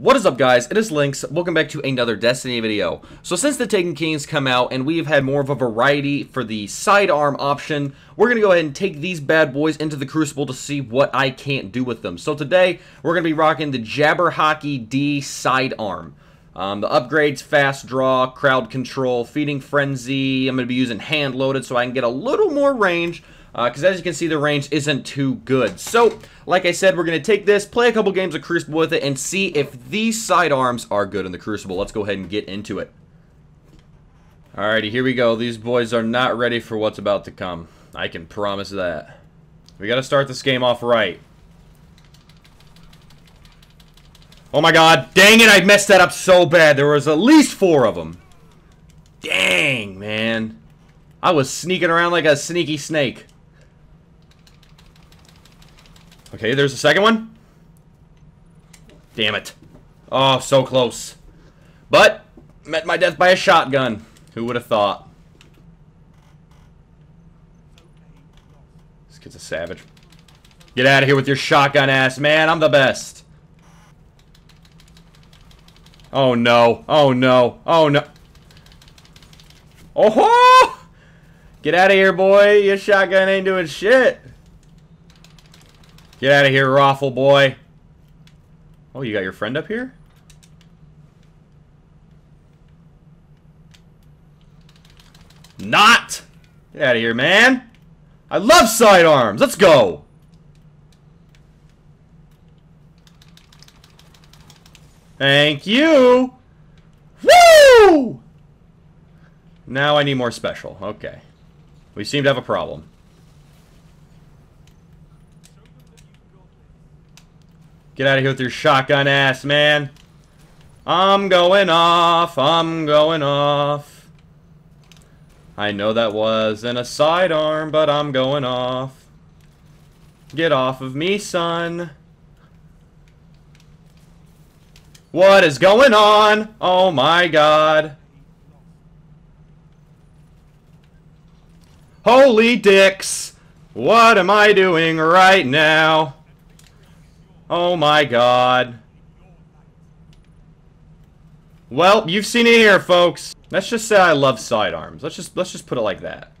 What is up guys, it is Lynx, welcome back to another Destiny video. So since the Taken Kings come out and we've had more of a variety for the sidearm option, we're going to go ahead and take these bad boys into the Crucible to see what I can't do with them. So today, we're going to be rocking the Jabberwocky D sidearm. Um, the upgrades, fast draw, crowd control, feeding frenzy, I'm going to be using hand loaded so I can get a little more range, because uh, as you can see, the range isn't too good. So, like I said, we're going to take this, play a couple games of Crucible with it, and see if these sidearms are good in the Crucible. Let's go ahead and get into it. Alrighty, here we go. These boys are not ready for what's about to come. I can promise that. We got to start this game off right. Oh my god. Dang it, I messed that up so bad. There was at least four of them. Dang, man. I was sneaking around like a sneaky snake. Okay, there's the second one. Damn it. Oh, so close. But, met my death by a shotgun. Who would have thought? This kid's a savage. Get out of here with your shotgun ass, man. I'm the best. Oh, no. Oh, no. Oh, no. Oh, -ho! Get out of here, boy. Your shotgun ain't doing shit. Get out of here, Raffle boy. Oh, you got your friend up here? Not! Get out of here, man. I love sidearms. Let's go. Thank you. Woo! Now I need more special. Okay. We seem to have a problem. Get out of here with your shotgun ass, man. I'm going off. I'm going off. I know that wasn't a sidearm, but I'm going off. Get off of me, son. What is going on? Oh my god. Holy dicks! What am I doing right now? Oh my god. Well, you've seen it here, folks. Let's just say I love sidearms. Let's just let's just put it like that.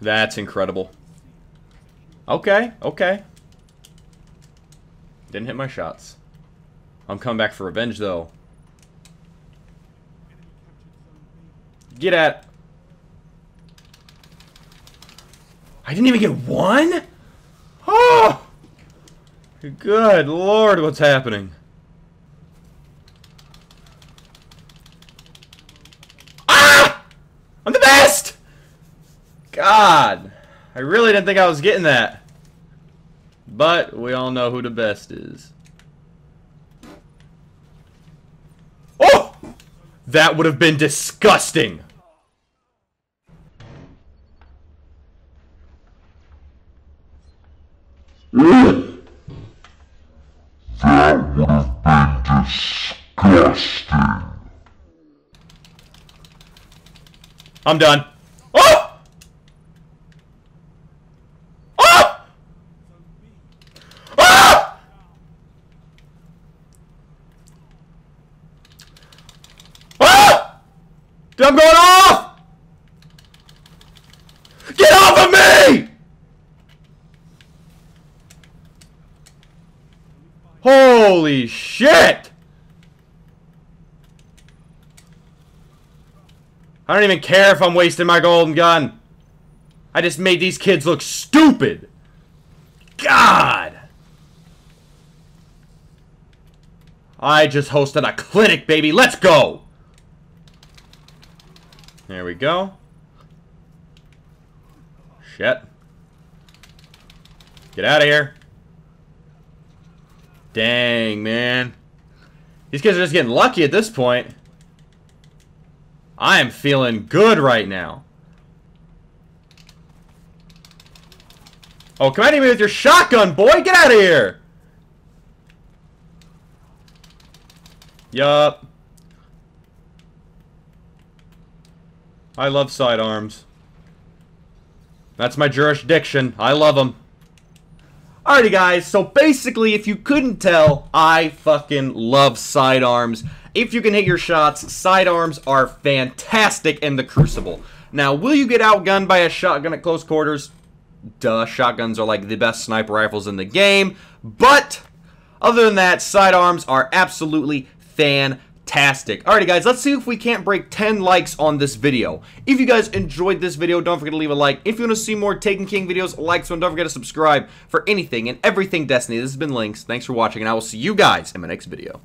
That's incredible. Okay, okay. Didn't hit my shots. I'm coming back for revenge, though. Get at... I didn't even get one? Oh! Good lord, what's happening? Ah! I'm the best! God. I really didn't think I was getting that. But we all know who the best is. Oh! That would have been disgusting. Would have been disgusting. I'm done. Oh! Oh! Oh! Oh! Dude, I'm going off! Get off of me! Holy shit! I don't even care if I'm wasting my golden gun. I just made these kids look stupid. God! I just hosted a clinic, baby. Let's go! There we go. Shit. Get out of here. Dang, man. These kids are just getting lucky at this point. I am feeling good right now. Oh, come at me with your shotgun, boy! Get out of here! Yup. I love sidearms. That's my jurisdiction. I love them. Alrighty guys, so basically if you couldn't tell, I fucking love sidearms. If you can hit your shots, sidearms are fantastic in the Crucible. Now, will you get outgunned by a shotgun at close quarters? Duh, shotguns are like the best sniper rifles in the game, but other than that, sidearms are absolutely fantastic. Alrighty guys, let's see if we can't break 10 likes on this video. If you guys enjoyed this video, don't forget to leave a like. If you want to see more Taken King videos, like this one. Don't forget to subscribe for anything and everything Destiny. This has been Lynx. Thanks for watching, and I will see you guys in my next video.